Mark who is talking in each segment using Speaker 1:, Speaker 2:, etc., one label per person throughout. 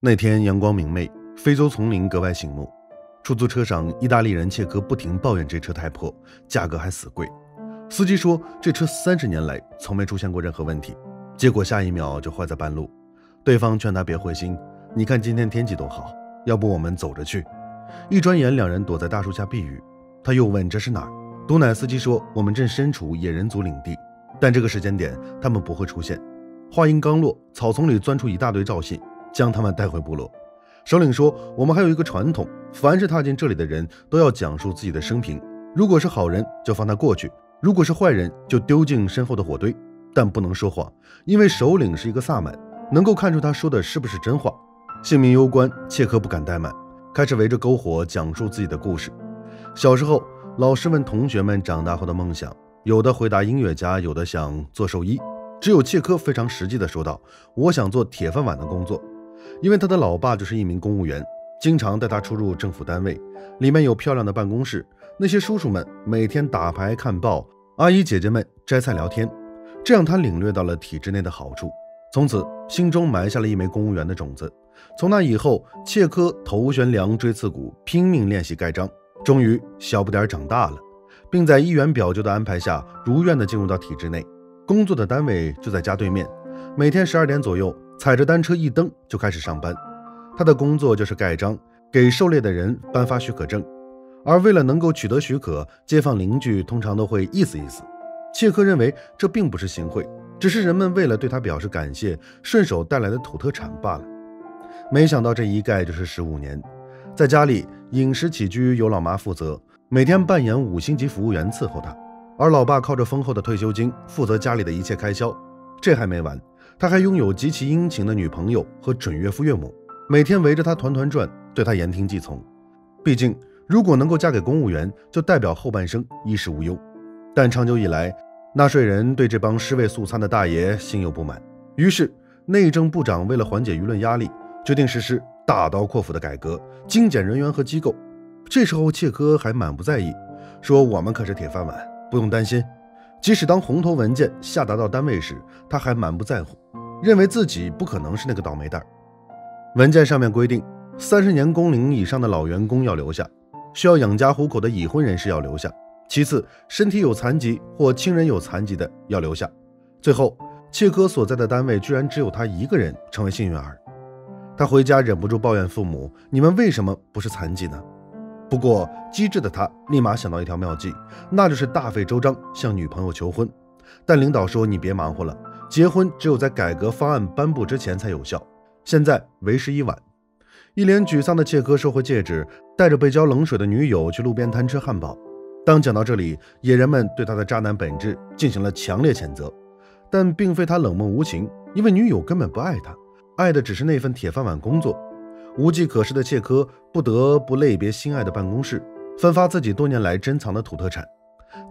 Speaker 1: 那天阳光明媚，非洲丛林格外醒目。出租车上，意大利人切科不停抱怨这车太破，价格还死贵。司机说这车三十年来从没出现过任何问题，结果下一秒就坏在半路。对方劝他别灰心，你看今天天气多好，要不我们走着去？一转眼，两人躲在大树下避雨。他又问这是哪儿？毒奶司机说我们正身处野人族领地，但这个时间点他们不会出现。话音刚落，草丛里钻出一大堆赵信。将他们带回部落。首领说：“我们还有一个传统，凡是踏进这里的人都要讲述自己的生平。如果是好人，就放他过去；如果是坏人，就丢进身后的火堆。但不能说谎，因为首领是一个萨满，能够看出他说的是不是真话。性命攸关，切克不敢怠慢，开始围着篝火讲述自己的故事。小时候，老师问同学们长大后的梦想，有的回答音乐家，有的想做兽医，只有切科非常实际的说道：‘我想做铁饭碗的工作。’”因为他的老爸就是一名公务员，经常带他出入政府单位，里面有漂亮的办公室，那些叔叔们每天打牌看报，阿姨姐姐们摘菜聊天，这让他领略到了体制内的好处，从此心中埋下了一枚公务员的种子。从那以后，切科头悬梁锥刺股，拼命练习盖章，终于小不点长大了，并在议员表舅的安排下，如愿的进入到体制内，工作的单位就在家对面，每天十二点左右。踩着单车一蹬就开始上班，他的工作就是盖章，给狩猎的人颁发许可证。而为了能够取得许可，街坊邻居通常都会意思意思。切克认为这并不是行贿，只是人们为了对他表示感谢，顺手带来的土特产罢了。没想到这一盖就是十五年，在家里饮食起居由老妈负责，每天扮演五星级服务员伺候他，而老爸靠着丰厚的退休金负责家里的一切开销。这还没完。他还拥有极其殷勤的女朋友和准岳父岳母，每天围着他团团转，对他言听计从。毕竟，如果能够嫁给公务员，就代表后半生衣食无忧。但长久以来，纳税人对这帮尸位素餐的大爷心有不满，于是内政部长为了缓解舆论压力，决定实施大刀阔斧的改革，精简人员和机构。这时候，切科还满不在意，说：“我们可是铁饭碗，不用担心。”即使当红头文件下达到单位时，他还满不在乎。认为自己不可能是那个倒霉蛋。文件上面规定，三十年工龄以上的老员工要留下，需要养家糊口的已婚人士要留下，其次身体有残疾或亲人有残疾的要留下，最后切科所在的单位居然只有他一个人成为幸运儿。他回家忍不住抱怨父母：“你们为什么不是残疾呢？”不过机智的他立马想到一条妙计，那就是大费周章向女朋友求婚。但领导说：“你别忙活了。”结婚只有在改革方案颁布之前才有效，现在为时已晚。一脸沮丧的切科收回戒指，带着被浇冷水的女友去路边摊吃汉堡。当讲到这里，野人们对他的渣男本质进行了强烈谴责，但并非他冷漠无情，因为女友根本不爱他，爱的只是那份铁饭碗工作。无计可施的切科不得不类别心爱的办公室，分发自己多年来珍藏的土特产。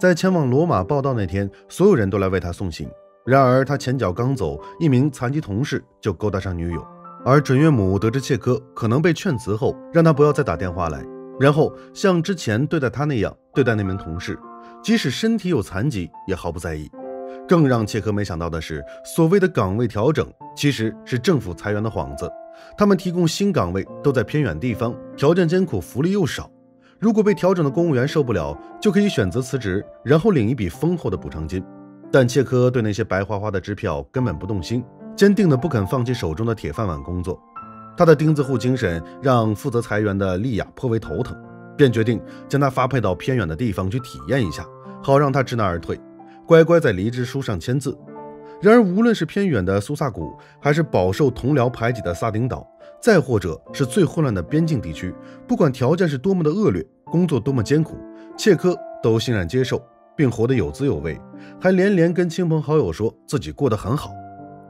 Speaker 1: 在前往罗马报道那天，所有人都来为他送行。然而他前脚刚走，一名残疾同事就勾搭上女友，而准岳母得知切科可能被劝辞后，让他不要再打电话来，然后像之前对待他那样对待那名同事，即使身体有残疾也毫不在意。更让切科没想到的是，所谓的岗位调整其实是政府裁员的幌子，他们提供新岗位都在偏远地方，条件艰苦，福利又少。如果被调整的公务员受不了，就可以选择辞职，然后领一笔丰厚的补偿金。但切科对那些白花花的支票根本不动心，坚定的不肯放弃手中的铁饭碗工作。他的钉子户精神让负责裁员的莉亚颇为头疼，便决定将他发配到偏远的地方去体验一下，好让他知难而退，乖乖在离职书上签字。然而，无论是偏远的苏萨谷，还是饱受同僚排挤的萨丁岛，再或者是最混乱的边境地区，不管条件是多么的恶劣，工作多么艰苦，切科都欣然接受。并活得有滋有味，还连连跟亲朋好友说自己过得很好。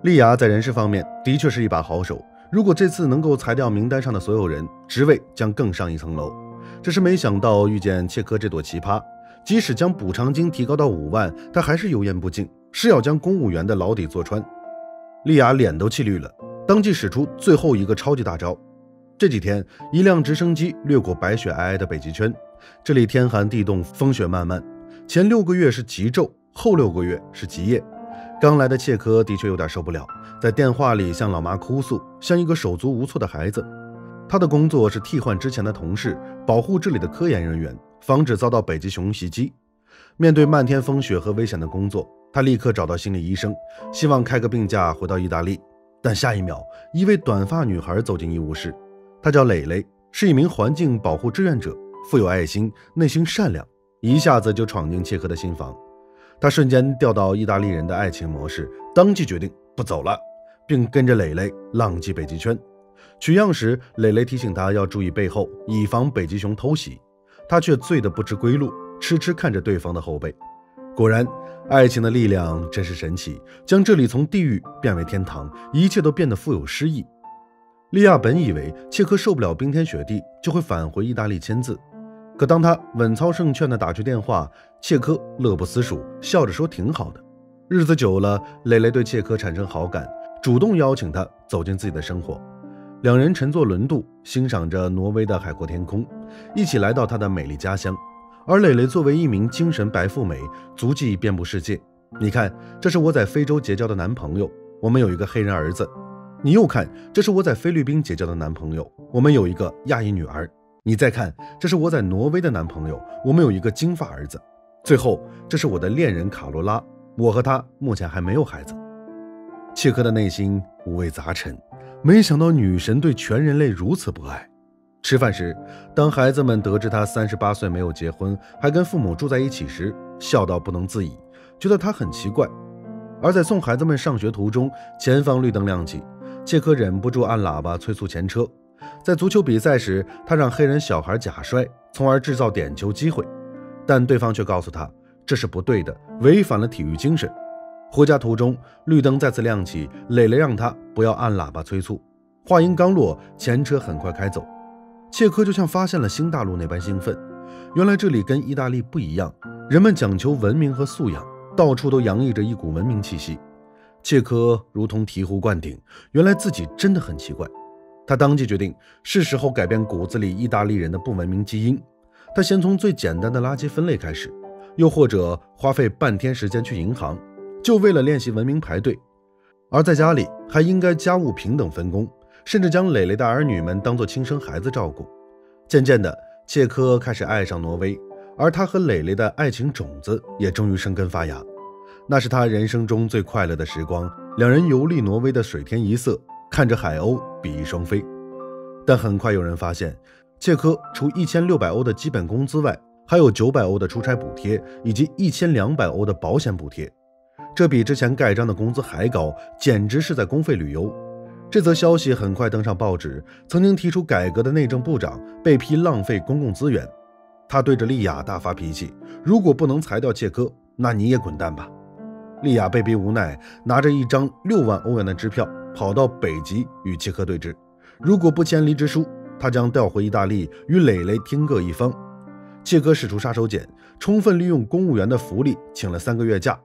Speaker 1: 丽亚在人事方面的确是一把好手，如果这次能够裁掉名单上的所有人，职位将更上一层楼。只是没想到遇见切科这朵奇葩，即使将补偿金提高到五万，他还是油盐不进，是要将公务员的牢底坐穿。丽雅脸都气绿了，当即使出最后一个超级大招。这几天，一辆直升机掠过白雪皑皑的北极圈，这里天寒地冻，风雪漫漫。前六个月是极昼，后六个月是极夜。刚来的切科的确有点受不了，在电话里向老妈哭诉，像一个手足无措的孩子。他的工作是替换之前的同事，保护这里的科研人员，防止遭到北极熊袭击。面对漫天风雪和危险的工作，他立刻找到心理医生，希望开个病假回到意大利。但下一秒，一位短发女孩走进医务室，她叫蕾蕾，是一名环境保护志愿者，富有爱心，内心善良，一下子就闯进切克的心房。他瞬间掉到意大利人的爱情模式，当即决定不走了，并跟着蕾蕾浪迹北极圈。取样时，蕾蕾提醒他要注意背后，以防北极熊偷袭，他却醉得不知归路，痴痴看着对方的后背。果然，爱情的力量真是神奇，将这里从地狱变为天堂，一切都变得富有诗意。莉亚本以为切克受不了冰天雪地，就会返回意大利签字。可当他稳操胜券地打去电话，切科乐不思蜀，笑着说：“挺好的。”日子久了，蕾蕾对切科产生好感，主动邀请他走进自己的生活。两人乘坐轮渡，欣赏着挪威的海阔天空，一起来到他的美丽家乡。而蕾蕾作为一名精神白富美，足迹遍布世界。你看，这是我在非洲结交的男朋友，我们有一个黑人儿子。你又看，这是我在菲律宾结交的男朋友，我们有一个亚裔女儿。你再看，这是我在挪威的男朋友，我们有一个金发儿子。最后，这是我的恋人卡罗拉，我和她目前还没有孩子。切克的内心五味杂陈，没想到女神对全人类如此博爱。吃饭时，当孩子们得知他三十八岁没有结婚，还跟父母住在一起时，笑到不能自已，觉得他很奇怪。而在送孩子们上学途中，前方绿灯亮起，切克忍不住按喇叭催促前车。在足球比赛时，他让黑人小孩假摔，从而制造点球机会，但对方却告诉他这是不对的，违反了体育精神。回家途中，绿灯再次亮起，蕾蕾让他不要按喇叭催促。话音刚落，前车很快开走。切科就像发现了新大陆那般兴奋，原来这里跟意大利不一样，人们讲求文明和素养，到处都洋溢着一股文明气息。切科如同醍醐灌顶，原来自己真的很奇怪。他当即决定，是时候改变骨子里意大利人的不文明基因。他先从最简单的垃圾分类开始，又或者花费半天时间去银行，就为了练习文明排队。而在家里，还应该家务平等分工，甚至将蕾蕾的儿女们当作亲生孩子照顾。渐渐的，切科开始爱上挪威，而他和蕾蕾的爱情种子也终于生根发芽。那是他人生中最快乐的时光，两人游历挪威的水天一色。看着海鸥比翼双飞，但很快有人发现，切科除一千六百欧的基本工资外，还有九百欧的出差补贴以及一千两百欧的保险补贴，这比之前盖章的工资还高，简直是在公费旅游。这则消息很快登上报纸，曾经提出改革的内政部长被批浪费公共资源，他对着丽亚大发脾气：“如果不能裁掉切科，那你也滚蛋吧！”丽亚被逼无奈，拿着一张六万欧元的支票。跑到北极与切科对峙，如果不签离职书，他将调回意大利与蕾蕾天各一方。切科使出杀手锏，充分利用公务员的福利，请了三个月假。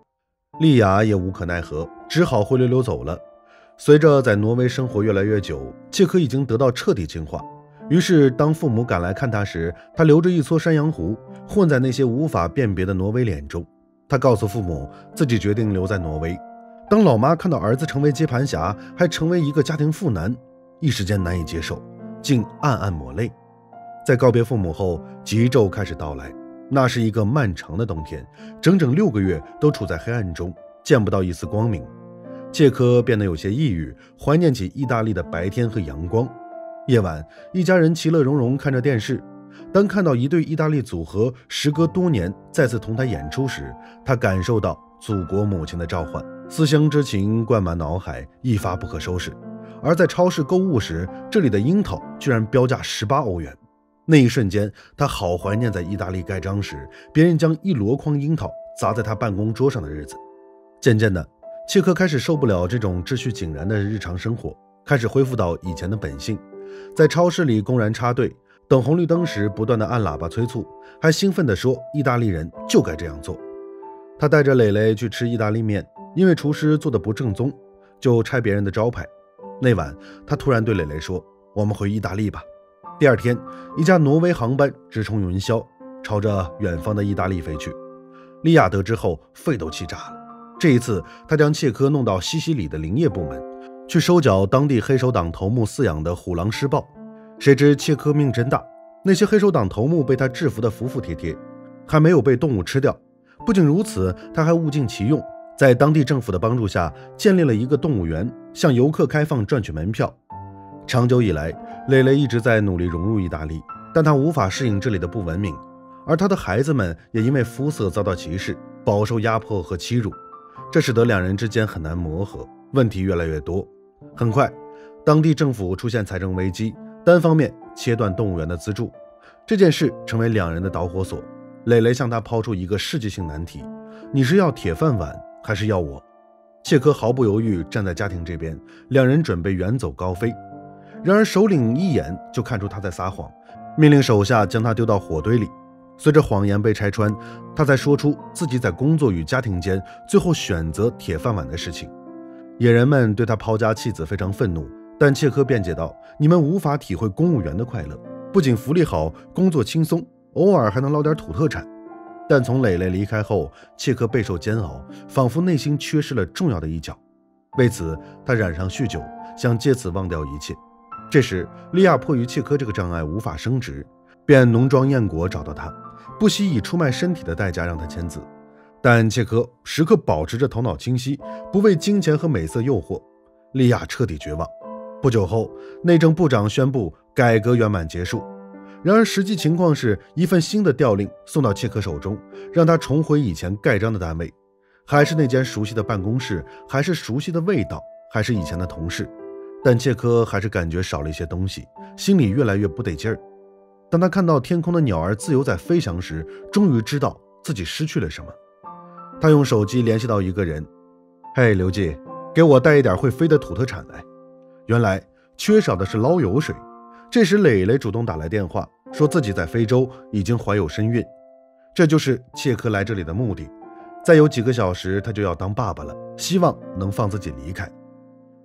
Speaker 1: 丽亚也无可奈何，只好灰溜溜走了。随着在挪威生活越来越久，切科已经得到彻底净化。于是，当父母赶来看他时，他留着一撮山羊胡，混在那些无法辨别的挪威脸中。他告诉父母，自己决定留在挪威。当老妈看到儿子成为接盘侠，还成为一个家庭妇男，一时间难以接受，竟暗暗抹泪。在告别父母后，极昼开始到来。那是一个漫长的冬天，整整六个月都处在黑暗中，见不到一丝光明。杰克变得有些抑郁，怀念起意大利的白天和阳光。夜晚，一家人其乐融融看着电视。当看到一对意大利组合时隔多年再次同台演出时，他感受到祖国母亲的召唤。思乡之情灌满脑海，一发不可收拾。而在超市购物时，这里的樱桃居然标价十八欧元。那一瞬间，他好怀念在意大利盖章时，别人将一箩筐樱桃砸在他办公桌上的日子。渐渐的，切克开始受不了这种秩序井然的日常生活，开始恢复到以前的本性，在超市里公然插队，等红绿灯时不断的按喇叭催促，还兴奋地说：“意大利人就该这样做。”他带着蕾蕾去吃意大利面。因为厨师做的不正宗，就拆别人的招牌。那晚，他突然对蕾蕾说：“我们回意大利吧。”第二天，一架挪威航班直冲云霄，朝着远方的意大利飞去。利亚得知后，肺都气炸了。这一次，他将切科弄到西西里的林业部门，去收缴当地黑手党头目饲养的虎狼狮豹。谁知切科命真大，那些黑手党头目被他制服得服服帖帖，还没有被动物吃掉。不仅如此，他还物尽其用，在当地政府的帮助下建立了一个动物园，向游客开放赚取门票。长久以来，蕾蕾一直在努力融入意大利，但她无法适应这里的不文明，而她的孩子们也因为肤色遭到歧视，饱受压迫和欺辱。这使得两人之间很难磨合，问题越来越多。很快，当地政府出现财政危机，单方面切断动物园的资助，这件事成为两人的导火索。磊磊向他抛出一个世纪性难题：你是要铁饭碗，还是要我？谢科毫不犹豫站在家庭这边，两人准备远走高飞。然而首领一眼就看出他在撒谎，命令手下将他丢到火堆里。随着谎言被拆穿，他才说出自己在工作与家庭间最后选择铁饭碗的事情。野人们对他抛家弃子非常愤怒，但切科辩解道：“你们无法体会公务员的快乐，不仅福利好，工作轻松，偶尔还能捞点土特产。”但从蕾蕾离开后，切科备受煎熬，仿佛内心缺失了重要的一角。为此，他染上酗酒，想借此忘掉一切。这时，利亚迫于切科这个障碍无法升职，便浓妆艳裹找到他。不惜以出卖身体的代价让他签字，但切科时刻保持着头脑清晰，不为金钱和美色诱惑。利亚彻底绝望。不久后，内政部长宣布改革圆满结束。然而，实际情况是一份新的调令送到切科手中，让他重回以前盖章的单位，还是那间熟悉的办公室，还是熟悉的味道，还是以前的同事。但切科还是感觉少了一些东西，心里越来越不得劲儿。当他看到天空的鸟儿自由在飞翔时，终于知道自己失去了什么。他用手机联系到一个人：“嘿，刘记，给我带一点会飞的土特产来。”原来缺少的是捞油水。这时，磊磊主动打来电话，说自己在非洲已经怀有身孕，这就是切科来这里的目的。再有几个小时，他就要当爸爸了，希望能放自己离开。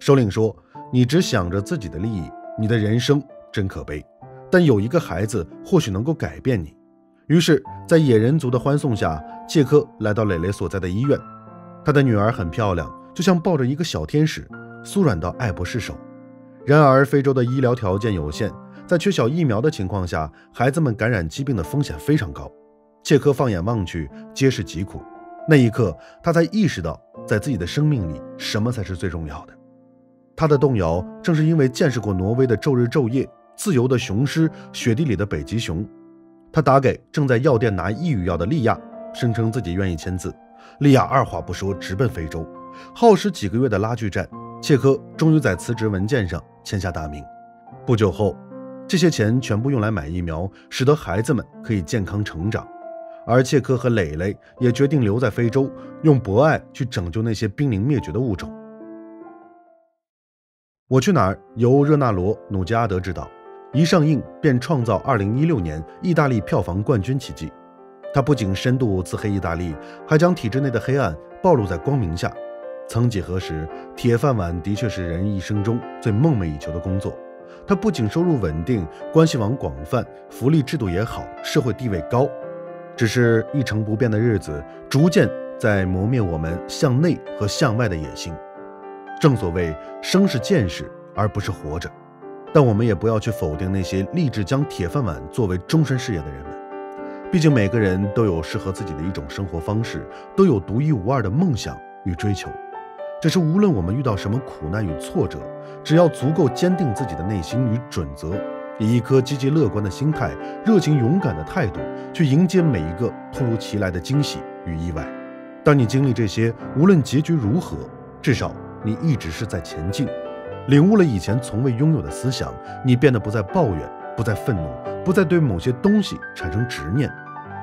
Speaker 1: 首领说：“你只想着自己的利益，你的人生真可悲。”但有一个孩子或许能够改变你。于是，在野人族的欢送下，切科来到蕾蕾所在的医院。他的女儿很漂亮，就像抱着一个小天使，酥软到爱不释手。然而，非洲的医疗条件有限，在缺少疫苗的情况下，孩子们感染疾病的风险非常高。切科放眼望去，皆是疾苦。那一刻，他才意识到，在自己的生命里，什么才是最重要的。他的动摇，正是因为见识过挪威的昼日昼夜。自由的雄狮，雪地里的北极熊。他打给正在药店拿抑郁药的利亚，声称自己愿意签字。利亚二话不说，直奔非洲。耗时几个月的拉锯战，切科终于在辞职文件上签下大名。不久后，这些钱全部用来买疫苗，使得孩子们可以健康成长。而切科和蕾蕾也决定留在非洲，用博爱去拯救那些濒临灭绝的物种。我去哪儿？由热那罗·努加阿德执导。一上映便创造2016年意大利票房冠军奇迹。它不仅深度自黑意大利，还将体制内的黑暗暴露在光明下。曾几何时，铁饭碗的确是人一生中最梦寐以求的工作。它不仅收入稳定，关系网广泛，福利制度也好，社会地位高。只是一成不变的日子，逐渐在磨灭我们向内和向外的野心。正所谓，生是见识，而不是活着。但我们也不要去否定那些立志将铁饭碗作为终身事业的人们。毕竟每个人都有适合自己的一种生活方式，都有独一无二的梦想与追求。只是无论我们遇到什么苦难与挫折，只要足够坚定自己的内心与准则，以一颗积极乐观的心态、热情勇敢的态度去迎接每一个突如其来的惊喜与意外。当你经历这些，无论结局如何，至少你一直是在前进。领悟了以前从未拥有的思想，你变得不再抱怨，不再愤怒，不再对某些东西产生执念。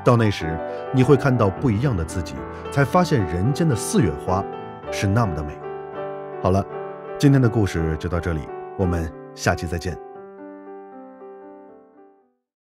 Speaker 1: 到那时，你会看到不一样的自己，才发现人间的四月花是那么的美。好了，今天的故事就到这里，我们下期再见。